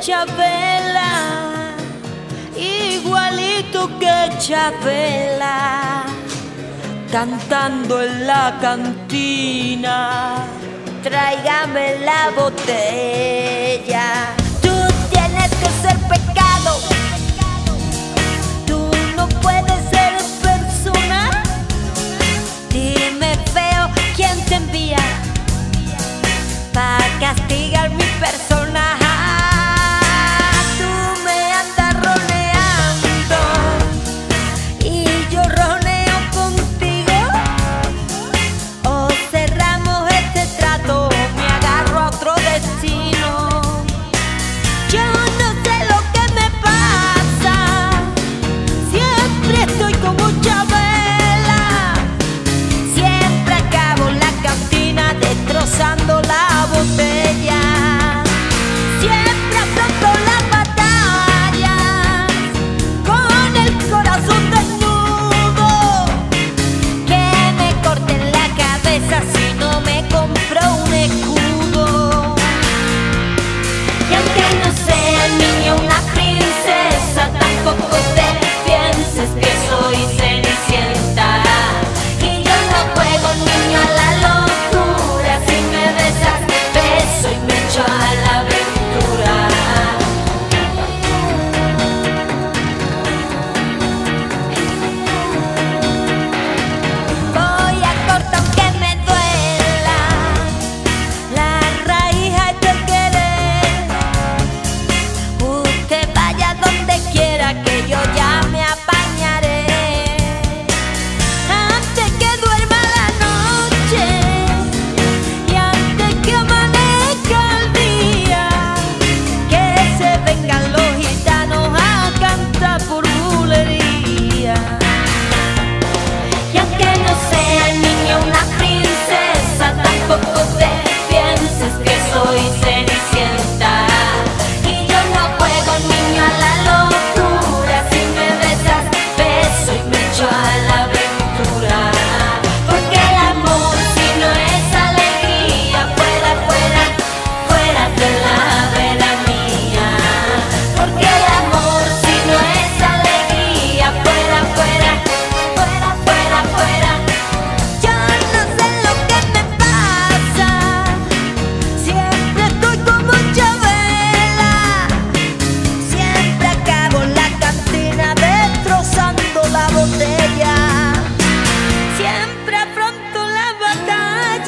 Chabela, igualito que Chabela, cantando en la cantina, tráigame la botella. Tú tienes que ser pecado, tú no puedes ser persona, dime feo quién te envía para castigar mi persona.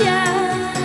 Yeah.